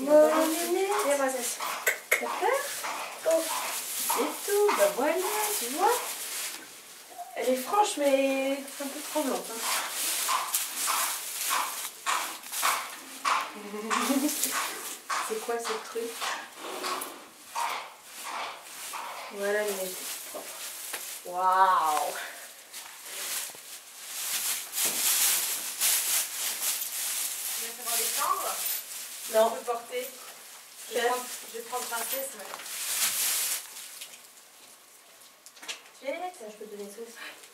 Mon. Viens, princesse. T'as peur Oh, c'est tout. Bah voilà, tu vois. Elle est franche, mais un peu tremblante. hein. c'est quoi ce truc? Voilà les lunette propre. Waouh Tu viens savoir les chambres Non, On peut porter. Je prendre, je prendre princesse. ouais. tu as les lettres, ça, je peux te donner ça aussi.